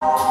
you.